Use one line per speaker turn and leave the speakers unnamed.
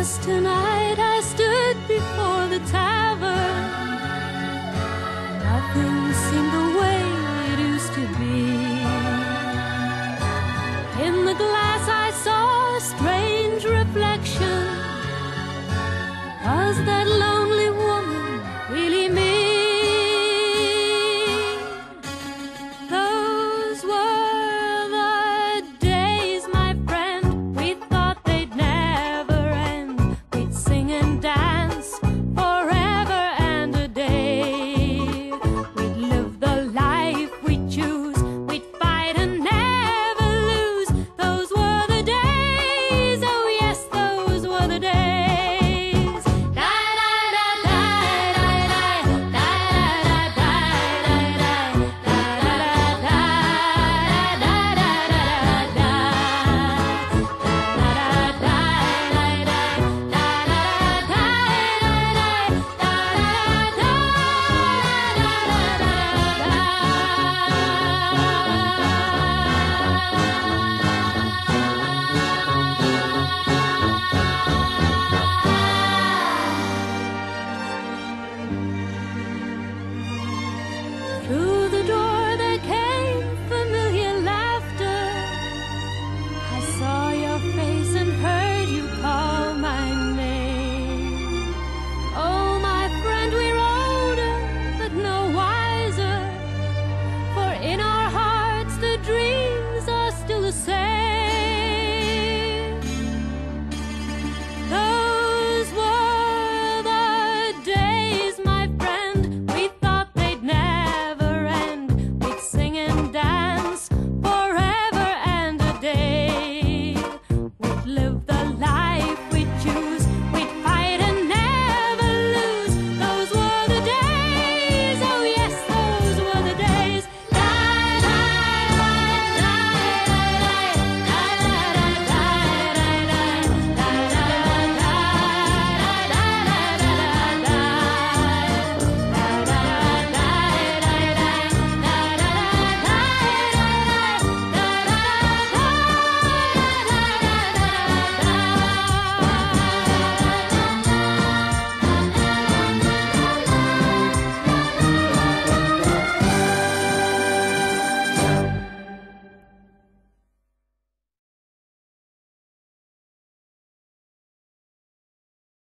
promise tonight.